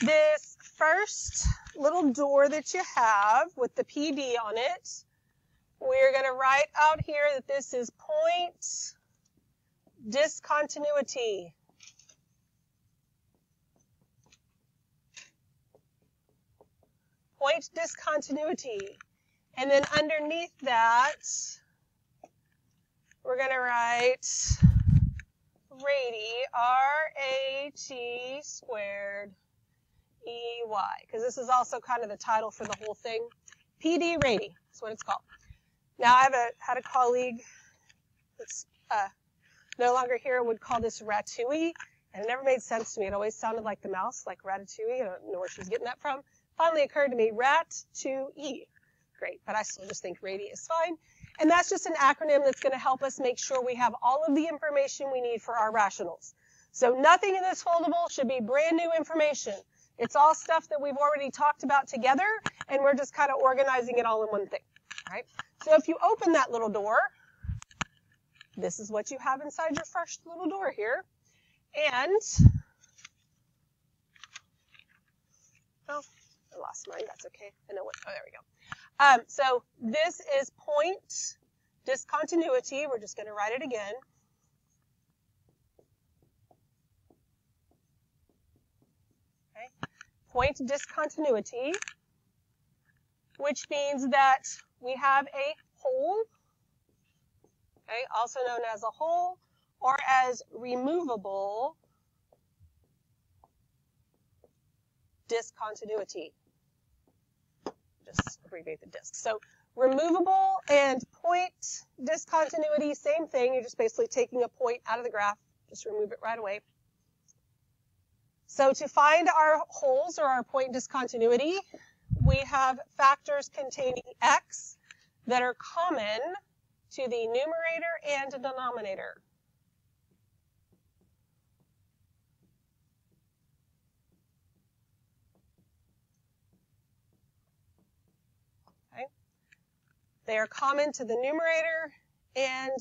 this first little door that you have with the PD on it, we're going to write out here that this is point discontinuity. Point discontinuity. And then underneath that, we're going to write radi, R-A-T squared E-Y, because this is also kind of the title for the whole thing. PD radi, that's what it's called. Now, I have a, had a colleague that's uh, no longer here would call this Ratui, and it never made sense to me. It always sounded like the mouse, like ratatouille. I don't know where she was getting that from. Finally occurred to me, rat to E. Great, but I still just think radi is fine. And that's just an acronym that's going to help us make sure we have all of the information we need for our rationals. So nothing in this foldable should be brand new information. It's all stuff that we've already talked about together, and we're just kind of organizing it all in one thing, right? So if you open that little door, this is what you have inside your first little door here. And, oh, I lost mine. That's okay. I know what, oh, there we go. Um, so this is point discontinuity. We're just going to write it again. Point discontinuity, which means that we have a hole, okay, also known as a hole or as removable discontinuity just abbreviate the disk. So removable and point discontinuity, same thing. You're just basically taking a point out of the graph. Just remove it right away. So to find our holes or our point discontinuity, we have factors containing x that are common to the numerator and denominator. They are common to the numerator and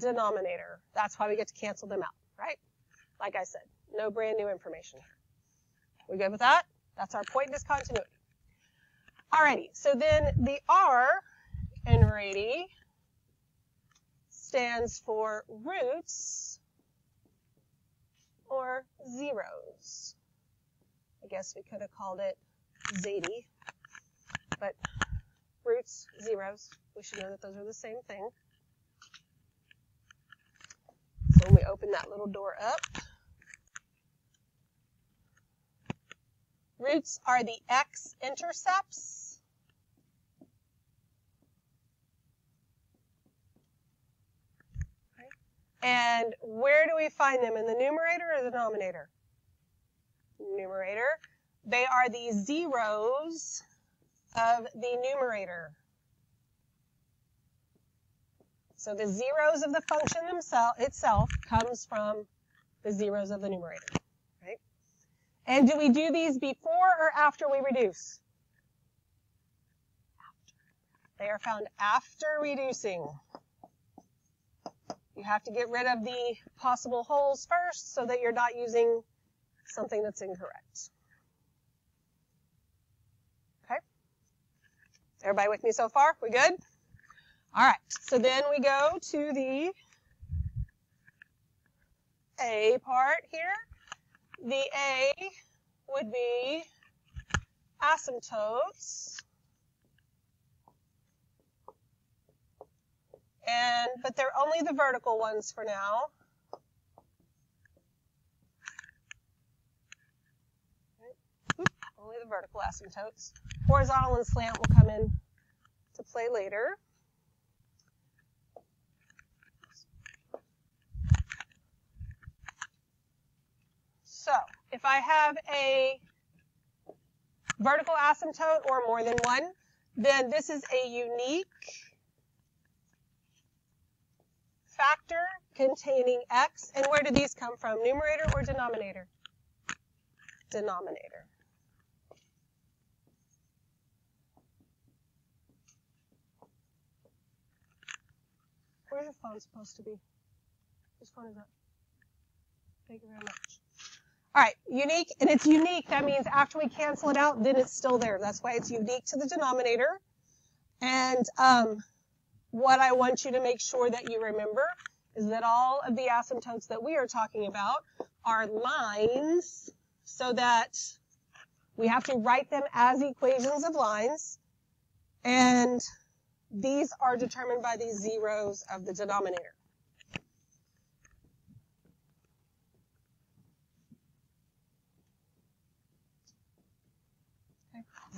denominator. That's why we get to cancel them out, right? Like I said, no brand new information here. We good with that? That's our point discontinuity. Alrighty, so then the R in radi stands for roots or zeros. I guess we could have called it Zadie, but roots, zeros. We should know that those are the same thing. So when we open that little door up, roots are the x-intercepts. And where do we find them? In the numerator or the denominator? Numerator. They are the zeros of the numerator. So the zeros of the function itself comes from the zeros of the numerator? And do we do these before or after we reduce? They are found after reducing. You have to get rid of the possible holes first so that you're not using something that's incorrect. Okay? Everybody with me so far? We good? All right. So then we go to the A part here. The A would be asymptotes. And, but they're only the vertical ones for now. only the vertical asymptotes. Horizontal and slant will come in to play later. So if I have a vertical asymptote or more than one, then this is a unique factor containing x. And where do these come from, numerator or denominator? Denominator. Where's your phone supposed to be? Whose phone is that? Thank you very much. All right, unique, and it's unique. That means after we cancel it out, then it's still there. That's why it's unique to the denominator. And um, what I want you to make sure that you remember is that all of the asymptotes that we are talking about are lines so that we have to write them as equations of lines. And these are determined by these zeros of the denominator.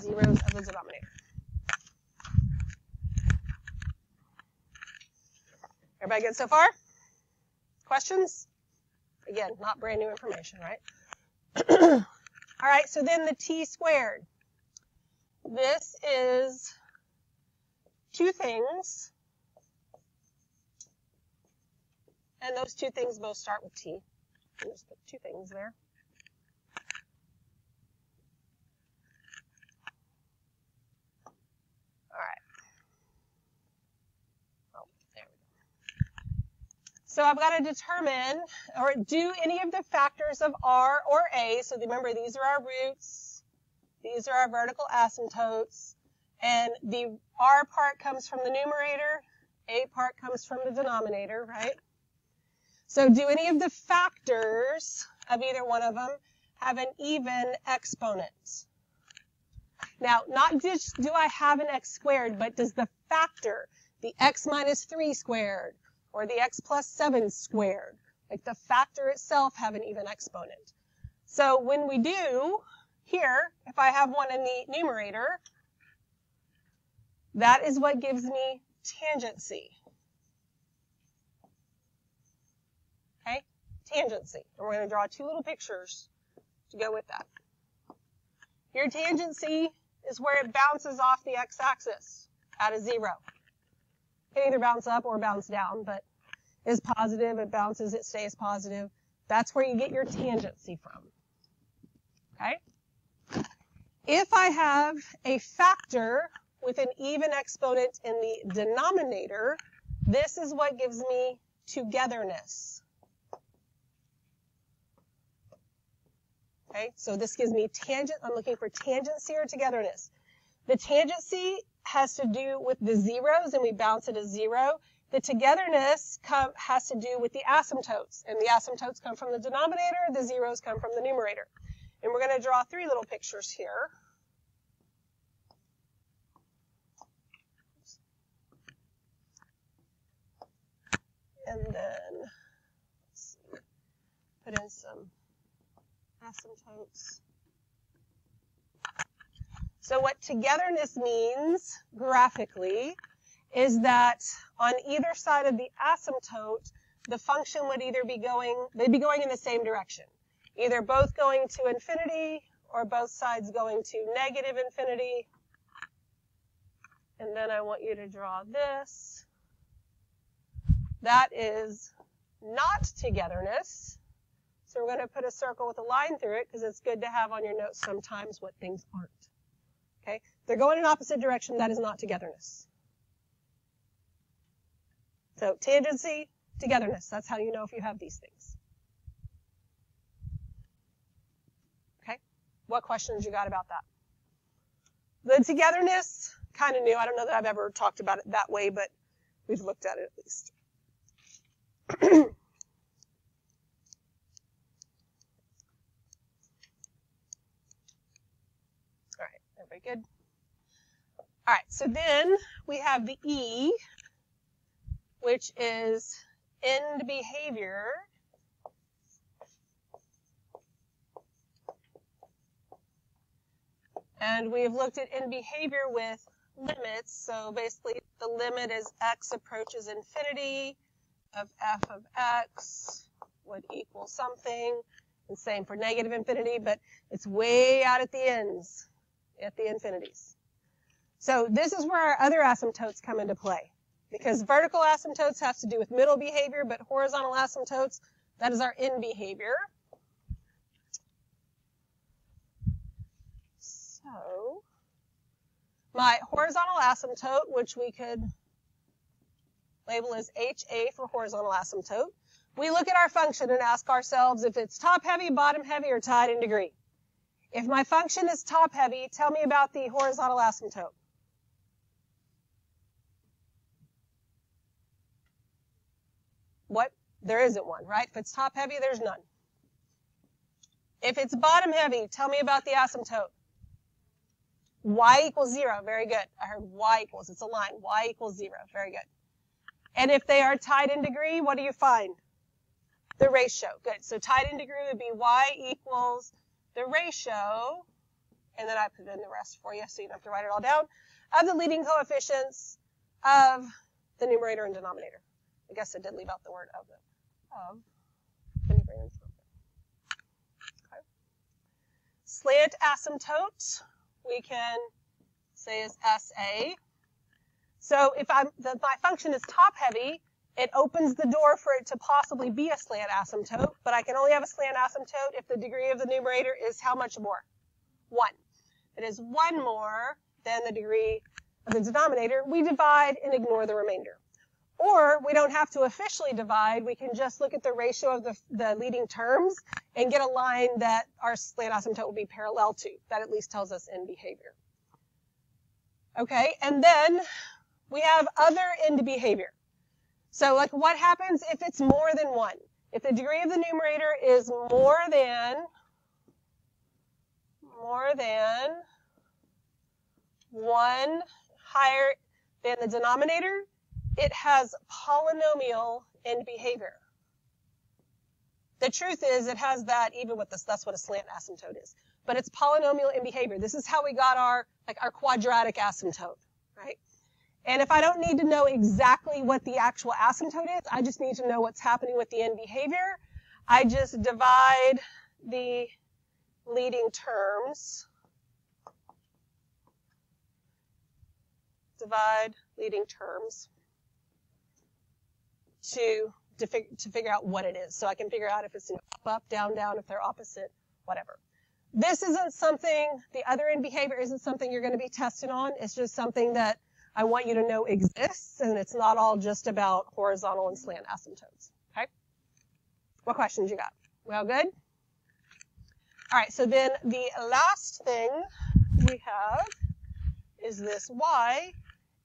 Zeros of the denominator. Everybody good so far? Questions? Again, not brand new information, right? All right, so then the t squared. This is two things, and those two things both start with t. Just put two things there. All right. Oh, there we go. So I've got to determine or do any of the factors of r or a. So remember, these are our roots. These are our vertical asymptotes. And the r part comes from the numerator, a part comes from the denominator, right? So do any of the factors of either one of them have an even exponent? Now, not just do I have an x squared, but does the factor, the x minus 3 squared, or the x plus 7 squared, like the factor itself have an even exponent? So when we do, here, if I have one in the numerator, that is what gives me tangency. Okay? Tangency. And we're going to draw two little pictures to go with that. Your tangency is where it bounces off the x-axis at a zero. It can either bounce up or bounce down, but is positive, it bounces, it stays positive. That's where you get your tangency from. Okay? If I have a factor with an even exponent in the denominator, this is what gives me togetherness. Okay, so this gives me tangent, I'm looking for tangency or togetherness. The tangency has to do with the zeros, and we bounce it as zero. The togetherness come, has to do with the asymptotes, and the asymptotes come from the denominator, the zeros come from the numerator. And we're going to draw three little pictures here. and then see, put in some asymptotes. So what togetherness means graphically is that on either side of the asymptote, the function would either be going, they'd be going in the same direction. Either both going to infinity or both sides going to negative infinity. And then I want you to draw this. That is not togetherness. So we're going to put a circle with a line through it because it's good to have on your notes sometimes what things aren't. Okay? They're going in opposite direction. That is not togetherness. So tangency, togetherness. That's how you know if you have these things. Okay? What questions you got about that? The togetherness, kind of new. I don't know that I've ever talked about it that way, but we've looked at it at least. Good? All right, so then we have the E, which is end behavior. And we've looked at end behavior with limits. So basically the limit is x approaches infinity of f of x would equal something. And same for negative infinity, but it's way out at the ends, at the infinities. So this is where our other asymptotes come into play. Because vertical asymptotes have to do with middle behavior, but horizontal asymptotes, that is our end behavior. So, my horizontal asymptote, which we could label as HA for horizontal asymptote, we look at our function and ask ourselves if it's top heavy, bottom heavy, or tied in degree. If my function is top heavy, tell me about the horizontal asymptote. What? There isn't one, right? If it's top heavy, there's none. If it's bottom heavy, tell me about the asymptote. Y equals zero. Very good. I heard Y equals. It's a line. Y equals zero. Very good. And if they are tied in degree, what do you find? The ratio. Good. So tied in degree would be Y equals the ratio, and then I put in the rest for you so you don't have to write it all down, of the leading coefficients of the numerator and denominator. I guess I did leave out the word of the, of the numerator and denominator. Okay. Slant asymptote, we can say is SA. So if I'm, the, my function is top heavy, it opens the door for it to possibly be a slant asymptote, but I can only have a slant asymptote if the degree of the numerator is how much more? One. It is one more than the degree of the denominator. We divide and ignore the remainder. Or we don't have to officially divide. We can just look at the ratio of the, the leading terms and get a line that our slant asymptote will be parallel to. That at least tells us in behavior. Okay, and then we have other end behavior. So like what happens if it's more than one? If the degree of the numerator is more than, more than one higher than the denominator, it has polynomial end behavior. The truth is it has that even with this, that's what a slant asymptote is. But it's polynomial in behavior. This is how we got our, like our quadratic asymptote? And if I don't need to know exactly what the actual asymptote is, I just need to know what's happening with the end behavior. I just divide the leading terms. Divide leading terms to, to, fig to figure out what it is. So I can figure out if it's up, up, down, down, if they're opposite, whatever. This isn't something, the other end behavior isn't something you're going to be tested on. It's just something that I want you to know exists, and it's not all just about horizontal and slant asymptotes. Okay? What questions you got? We all good? All right, so then the last thing we have is this y,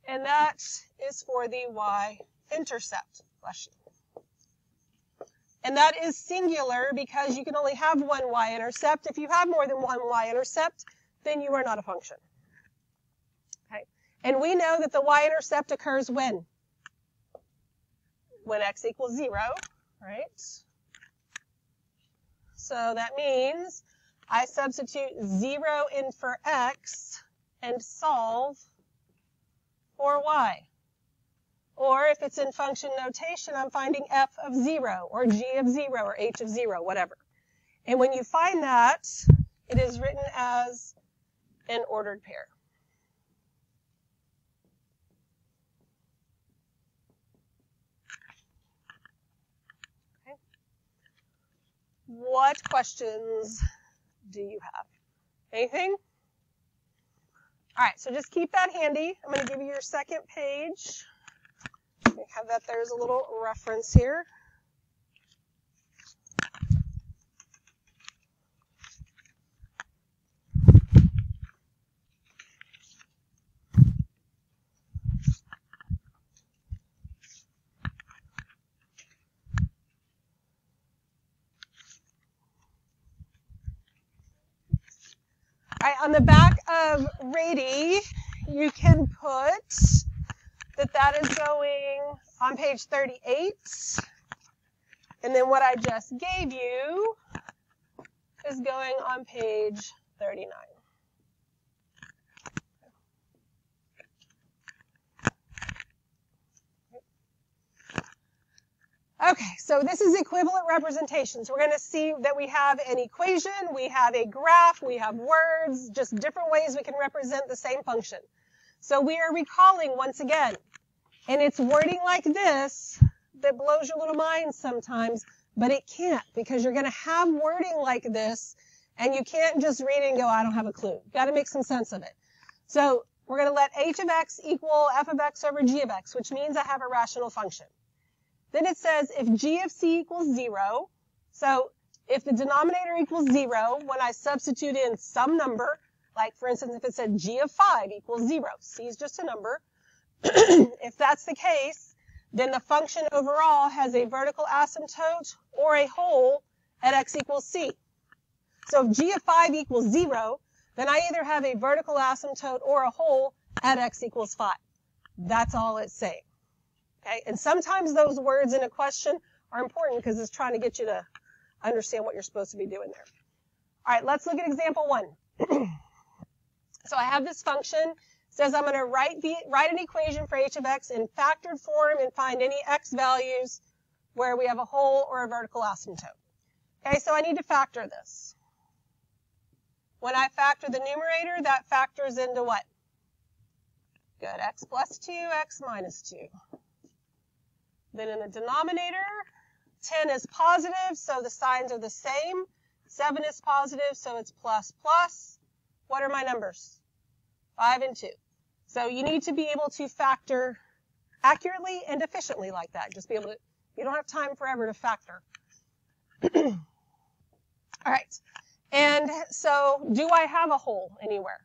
and that is for the y-intercept question. And that is singular because you can only have one y-intercept. If you have more than one y-intercept, then you are not a function. And we know that the y-intercept occurs when? When x equals 0, right? So that means I substitute 0 in for x and solve for y. Or if it's in function notation, I'm finding f of 0 or g of 0 or h of 0, whatever. And when you find that, it is written as an ordered pair. What questions do you have? Anything? All right, so just keep that handy. I'm going to give you your second page. Have that there's a little reference here. On the back of Rady, you can put that that is going on page 38. And then what I just gave you is going on page 39. Okay, so this is equivalent representation. So we're going to see that we have an equation, we have a graph, we have words, just different ways we can represent the same function. So we are recalling once again. And it's wording like this that blows your little mind sometimes, but it can't because you're going to have wording like this and you can't just read it and go, I don't have a clue. You've got to make some sense of it. So we're going to let h of x equal f of x over g of x, which means I have a rational function. Then it says if g of c equals 0, so if the denominator equals 0, when I substitute in some number, like for instance, if it said g of 5 equals 0, c is just a number, if that's the case, then the function overall has a vertical asymptote or a hole at x equals c. So if g of 5 equals 0, then I either have a vertical asymptote or a hole at x equals 5. That's all it's saying. Okay, and sometimes those words in a question are important because it's trying to get you to understand what you're supposed to be doing there. All right, let's look at example one. so I have this function. Says I'm going to write, the, write an equation for h of x in factored form and find any x values where we have a hole or a vertical asymptote. Okay, so I need to factor this. When I factor the numerator, that factors into what? Good, x plus 2, x minus 2. Then in the denominator, 10 is positive, so the signs are the same. 7 is positive, so it's plus plus. What are my numbers? 5 and 2. So you need to be able to factor accurately and efficiently like that. Just be able to, you don't have time forever to factor. All right. And so do I have a hole anywhere?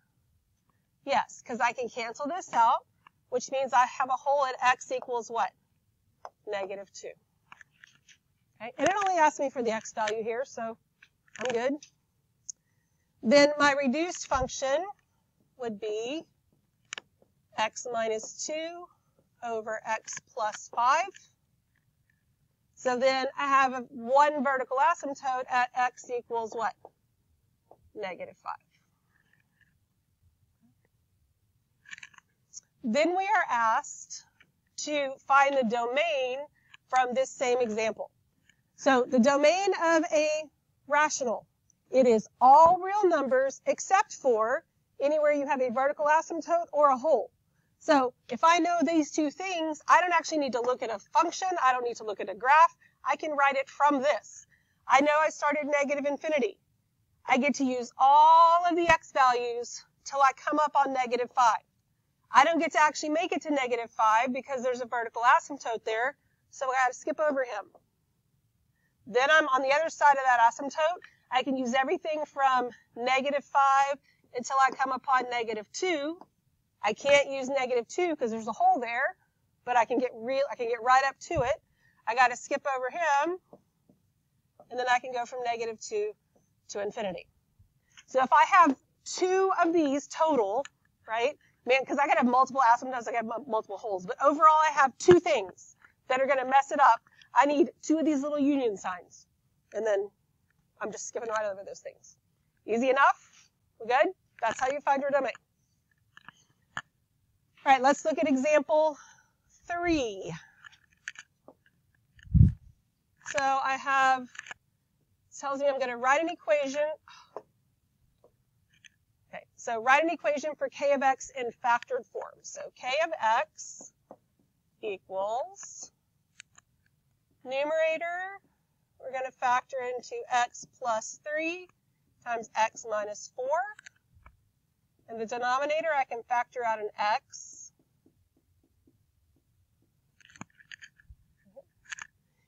Yes, because I can cancel this out, which means I have a hole at x equals what? Negative 2. Okay, and it only asks me for the x value here, so I'm good. Then my reduced function would be x minus 2 over x plus 5. So then I have a one vertical asymptote at x equals what? Negative 5. Then we are asked to find the domain from this same example. So the domain of a rational, it is all real numbers except for anywhere you have a vertical asymptote or a hole. So if I know these two things, I don't actually need to look at a function. I don't need to look at a graph. I can write it from this. I know I started negative infinity. I get to use all of the x values till I come up on negative 5. I don't get to actually make it to negative 5 because there's a vertical asymptote there, so I got to skip over him. Then I'm on the other side of that asymptote. I can use everything from negative 5 until I come upon negative 2. I can't use negative 2 because there's a hole there, but I can get real I can get right up to it. I got to skip over him, and then I can go from negative 2 to infinity. So if I have two of these total, right, man, because I could have multiple asymptotes, I could have multiple holes, but overall I have two things that are going to mess it up. I need two of these little union signs, and then I'm just skipping right over those things. Easy enough? We good? That's how you find your domain. All right, let's look at example three. So I have, tells me I'm going to write an equation so write an equation for k of x in factored form. So k of x equals numerator, we're going to factor into x plus 3 times x minus 4. And the denominator, I can factor out an x.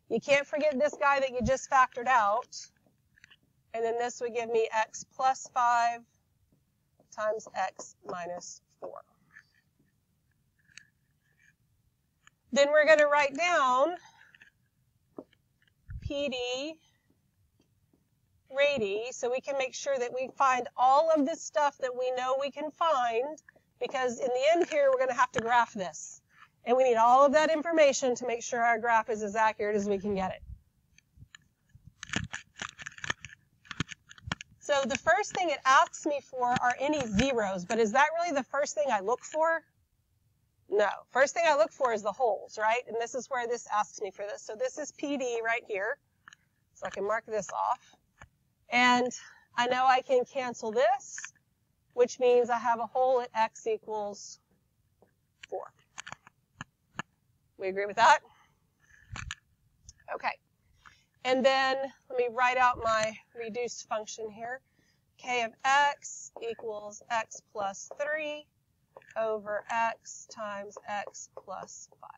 You can't forget this guy that you just factored out. And then this would give me x plus 5 times x minus 4. Then we're going to write down PD radii so we can make sure that we find all of this stuff that we know we can find because in the end here we're going to have to graph this. And we need all of that information to make sure our graph is as accurate as we can get it. So the first thing it asks me for are any zeros, but is that really the first thing I look for? No. First thing I look for is the holes, right? And this is where this asks me for this. So this is PD right here. So I can mark this off. And I know I can cancel this, which means I have a hole at x equals 4. We agree with that? Okay. And then let me write out my reduced function here. k of x equals x plus 3 over x times x plus 5.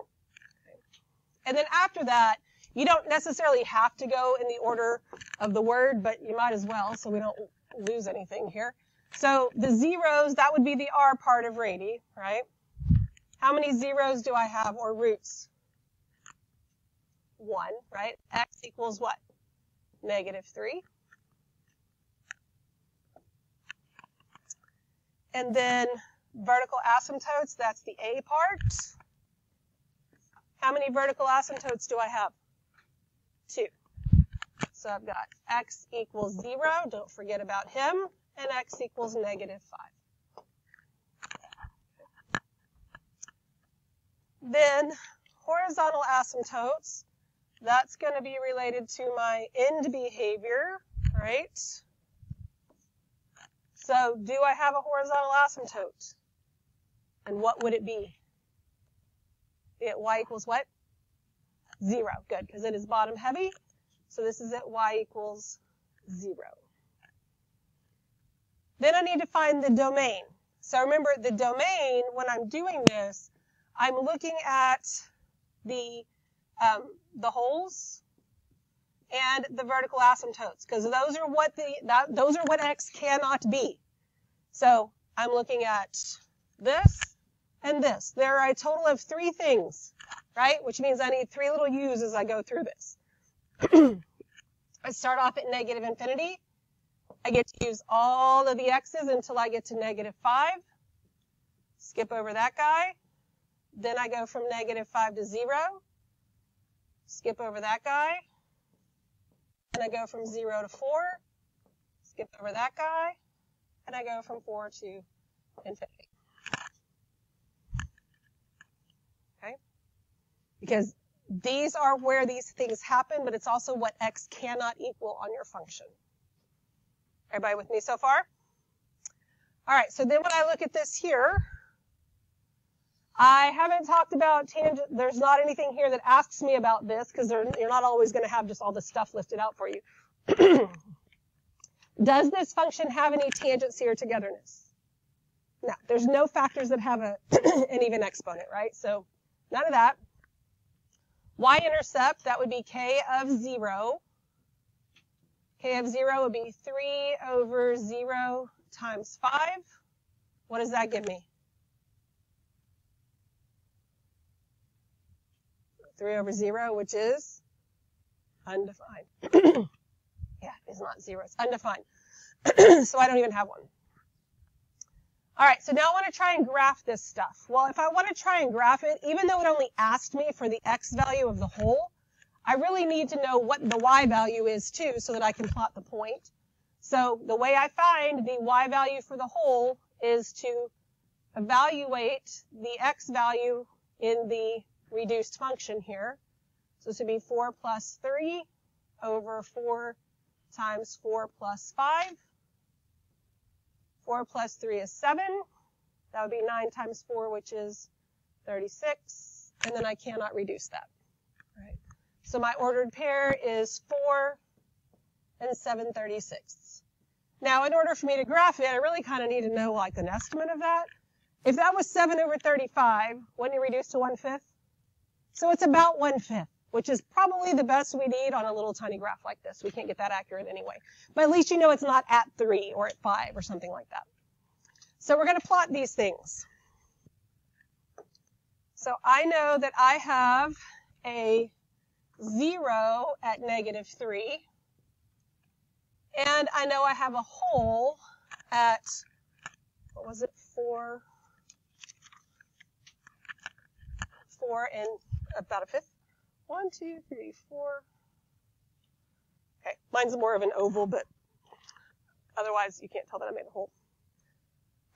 Okay. And then after that, you don't necessarily have to go in the order of the word, but you might as well so we don't lose anything here. So the zeros, that would be the R part of radi, right? How many zeros do I have or roots? One, right? X equals what? Negative three. And then vertical asymptotes, that's the A part. How many vertical asymptotes do I have? Two. So I've got x equals 0, don't forget about him, and x equals negative 5. Then horizontal asymptotes, that's going to be related to my end behavior, right? So do I have a horizontal asymptote? And what would it be? At y equals what? Zero. Good, because it is bottom heavy. So this is at y equals zero. Then I need to find the domain. So remember, the domain, when I'm doing this, I'm looking at the, um, the holes and the vertical asymptotes, because those are what the, that, those are what x cannot be. So I'm looking at this and this. There are a total of three things, right? Which means I need three little u's as I go through this. I start off at negative infinity. I get to use all of the x's until I get to negative 5. Skip over that guy. Then I go from negative 5 to 0. Skip over that guy. And I go from 0 to 4. Skip over that guy. And I go from 4 to infinity. Okay? Because these are where these things happen, but it's also what x cannot equal on your function. Everybody with me so far? All right, so then when I look at this here, I haven't talked about tangent. There's not anything here that asks me about this because you're not always going to have just all the stuff listed out for you. Does this function have any tangency here togetherness? No, there's no factors that have a, an even exponent, right? So none of that. Y-intercept, that would be k of 0. k of 0 would be 3 over 0 times 5. What does that give me? 3 over 0, which is undefined. yeah, it's not 0, it's undefined. so I don't even have one. All right, so now I want to try and graph this stuff. Well, if I want to try and graph it, even though it only asked me for the x value of the hole, I really need to know what the y value is too so that I can plot the point. So the way I find the y value for the hole is to evaluate the x value in the reduced function here. So this would be 4 plus 3 over 4 times 4 plus 5. 4 plus 3 is 7. That would be 9 times 4, which is 36. And then I cannot reduce that. Right. So my ordered pair is 4 and 736. Now, in order for me to graph it, I really kind of need to know like an estimate of that. If that was 7 over 35, wouldn't it reduce to 1 fifth? So it's about 1 fifth which is probably the best we need on a little tiny graph like this. We can't get that accurate anyway. But at least you know it's not at 3 or at 5 or something like that. So we're going to plot these things. So I know that I have a 0 at negative 3. And I know I have a hole at, what was it, 4, 4 and about a fifth. One, two, three, four. Okay, mine's more of an oval, but otherwise you can't tell that I made a hole.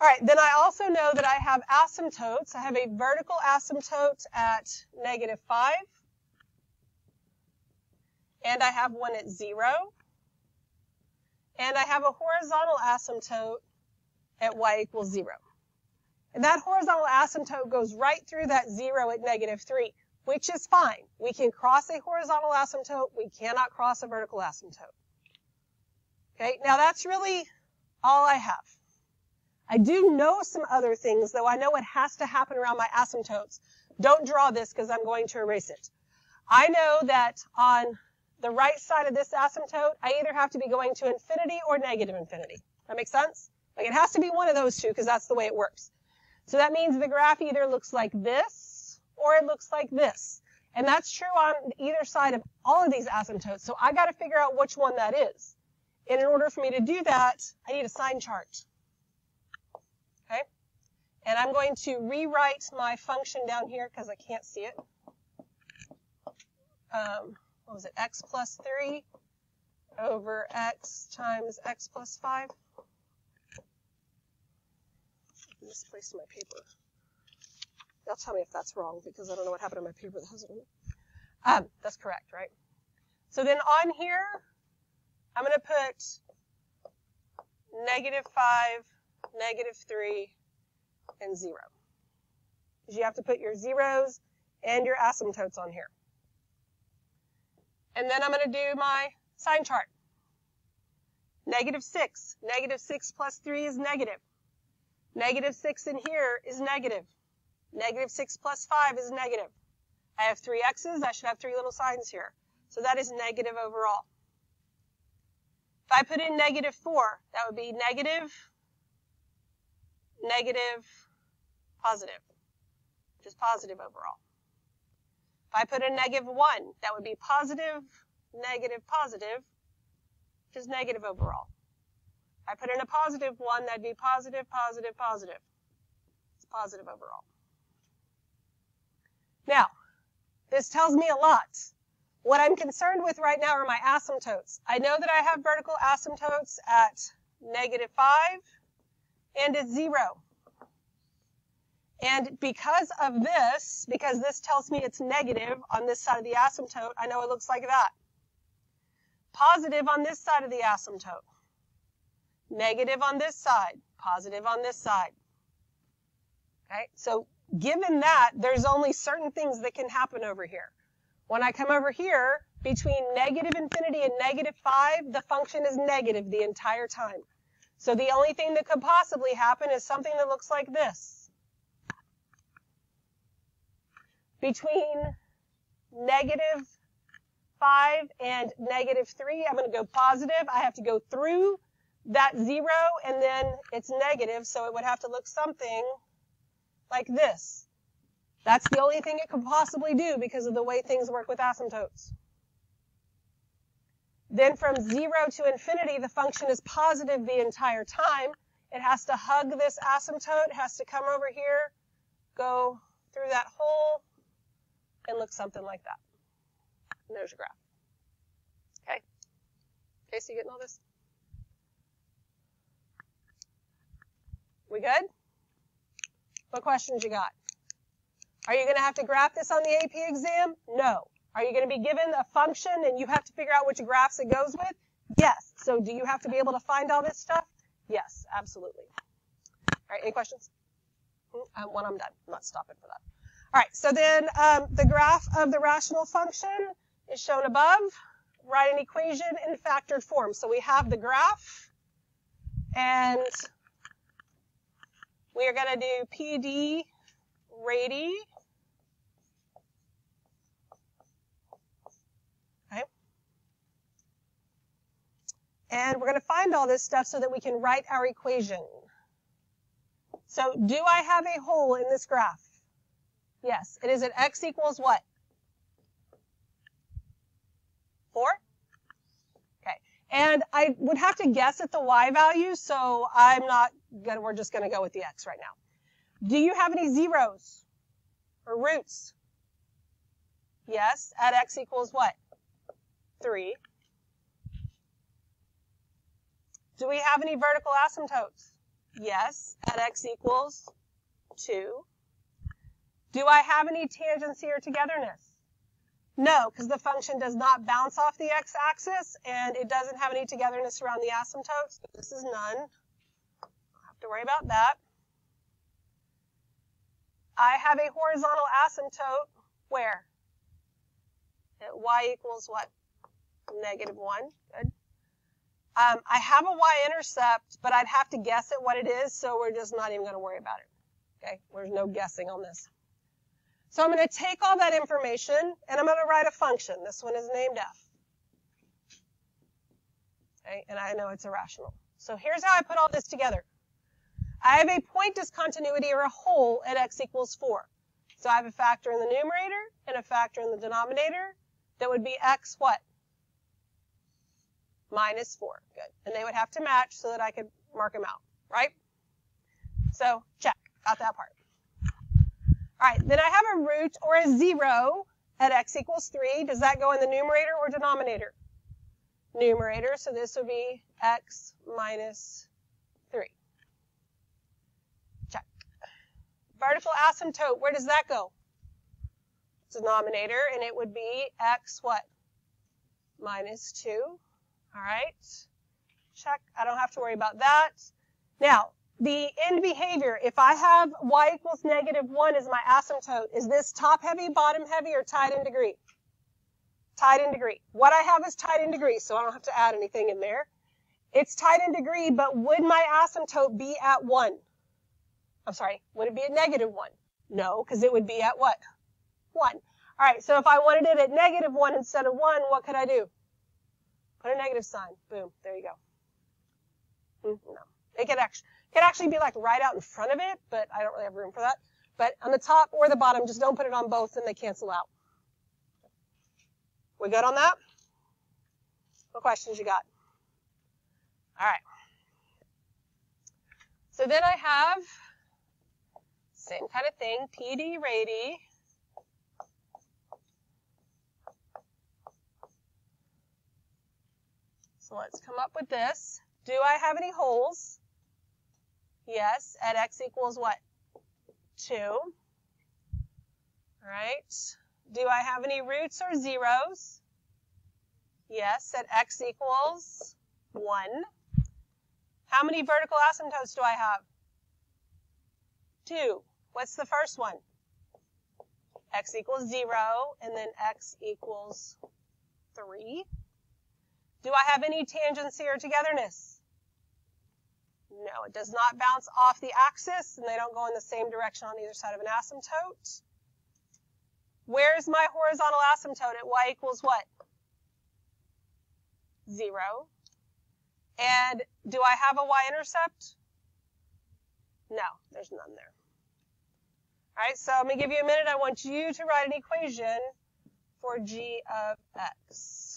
All right, then I also know that I have asymptotes. I have a vertical asymptote at negative 5. And I have one at 0. And I have a horizontal asymptote at y equals 0. And that horizontal asymptote goes right through that 0 at negative 3 which is fine. We can cross a horizontal asymptote. We cannot cross a vertical asymptote. Okay, now that's really all I have. I do know some other things, though I know it has to happen around my asymptotes. Don't draw this because I'm going to erase it. I know that on the right side of this asymptote, I either have to be going to infinity or negative infinity. That makes sense? Like it has to be one of those two because that's the way it works. So that means the graph either looks like this or it looks like this. And that's true on either side of all of these asymptotes. So I got to figure out which one that is. And in order for me to do that, I need a sign chart. Okay? And I'm going to rewrite my function down here because I can't see it. Um, what was it? x plus 3 over x times x plus 5. misplaced my paper. They'll tell me if that's wrong because I don't know what happened to my paper that has it in it. Um, that's correct, right? So then on here, I'm going to put negative 5, negative 3, and 0. Because you have to put your zeros and your asymptotes on here. And then I'm going to do my sign chart. Negative 6. Negative 6 plus 3 is negative. Negative 6 in here is negative. Negative 6 plus 5 is negative. I have three x's. I should have three little signs here. So that is negative overall. If I put in negative 4, that would be negative, negative, positive, which is positive overall. If I put in negative 1, that would be positive, negative, positive, which is negative overall. If I put in a positive one, that'd be positive, positive, positive. It's positive overall. Now, this tells me a lot. What I'm concerned with right now are my asymptotes. I know that I have vertical asymptotes at negative 5 and at 0. And because of this, because this tells me it's negative on this side of the asymptote, I know it looks like that. Positive on this side of the asymptote. Negative on this side, positive on this side. Okay, so given that, there's only certain things that can happen over here. When I come over here, between negative infinity and negative 5, the function is negative the entire time. So the only thing that could possibly happen is something that looks like this. Between negative 5 and negative 3, I'm going to go positive. I have to go through that zero and then it's negative, so it would have to look something like this. That's the only thing it could possibly do because of the way things work with asymptotes. Then from zero to infinity, the function is positive the entire time. It has to hug this asymptote, has to come over here, go through that hole, and look something like that. And there's your graph. Okay? Okay, so you getting all this? We good? What questions you got? Are you going to have to graph this on the AP exam? No. Are you going to be given a function and you have to figure out which graphs it goes with? Yes. So do you have to be able to find all this stuff? Yes, absolutely. All right, any questions? Um, when I'm done, I'm not stopping for that. All right, so then um, the graph of the rational function is shown above. Write an equation in factored form. So we have the graph, and we are going to do PD radii. Okay. And we're going to find all this stuff so that we can write our equation. So do I have a hole in this graph? Yes. It is at x equals what? 4? Okay. And I would have to guess at the y value, so I'm not we're just gonna go with the x right now. Do you have any zeros or roots? Yes, at x equals what? 3. Do we have any vertical asymptotes? Yes, at x equals 2. Do I have any tangency or togetherness? No, because the function does not bounce off the x-axis and it doesn't have any togetherness around the asymptotes. This is none. To worry about that. I have a horizontal asymptote where? At y equals what? Negative 1. Good. Um, I have a y-intercept, but I'd have to guess at what it is, so we're just not even going to worry about it. Okay? There's no guessing on this. So I'm going to take all that information and I'm going to write a function. This one is named f. Okay, and I know it's irrational. So here's how I put all this together. I have a point discontinuity or a hole at x equals 4. So I have a factor in the numerator and a factor in the denominator that would be x what? Minus 4. Good. And they would have to match so that I could mark them out, right? So check. Got that part. All right, then I have a root or a zero at x equals 3. Does that go in the numerator or denominator? Numerator, so this would be x minus 3. Check. Vertical asymptote, where does that go? Denominator, and it would be x what? Minus 2. All right. Check. I don't have to worry about that. Now, the end behavior, if I have y equals negative 1 as my asymptote, is this top heavy, bottom heavy, or tied in degree? Tied in degree. What I have is tied in degree, so I don't have to add anything in there. It's tied in degree, but would my asymptote be at 1? I'm sorry, would it be a negative 1? No, because it would be at what? 1. All right, so if I wanted it at negative 1 instead of 1, what could I do? Put a negative sign. Boom, there you go. Hmm, no. It could actually, could actually be like right out in front of it, but I don't really have room for that. But on the top or the bottom, just don't put it on both and they cancel out. We good on that? What questions you got? All right. So then I have same kind of thing, PD radii. So let's come up with this. Do I have any holes? Yes, at x equals what? 2. All right. Do I have any roots or zeros? Yes, at x equals 1. How many vertical asymptotes do I have? 2. What's the first one? x equals 0, and then x equals 3. Do I have any tangency or togetherness? No, it does not bounce off the axis, and they don't go in the same direction on either side of an asymptote. Where's my horizontal asymptote at y equals what? Zero. And do I have a y-intercept? No, there's none there. All right, so I'm going to give you a minute. I want you to write an equation for g of x.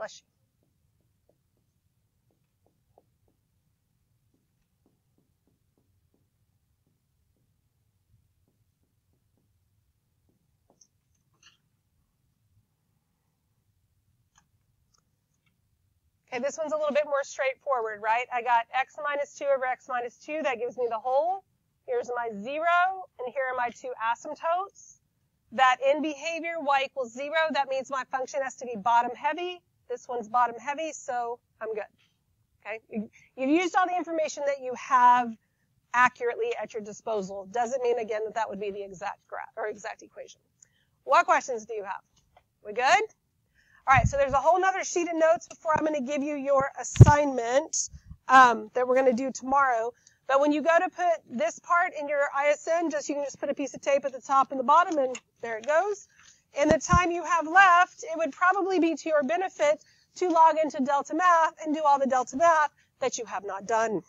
Bless you. Okay, this one's a little bit more straightforward, right? I got x minus 2 over x minus 2. That gives me the hole. Here's my 0, and here are my two asymptotes. That in behavior, y equals 0, that means my function has to be bottom heavy. This one's bottom heavy, so I'm good. Okay? You've used all the information that you have accurately at your disposal. Doesn't mean, again, that that would be the exact graph or exact equation. What questions do you have? We good? All right, so there's a whole other sheet of notes before I'm going to give you your assignment um, that we're going to do tomorrow. But when you go to put this part in your ISN, just you can just put a piece of tape at the top and the bottom, and there it goes. In the time you have left, it would probably be to your benefit to log into Delta Math and do all the Delta Math that you have not done.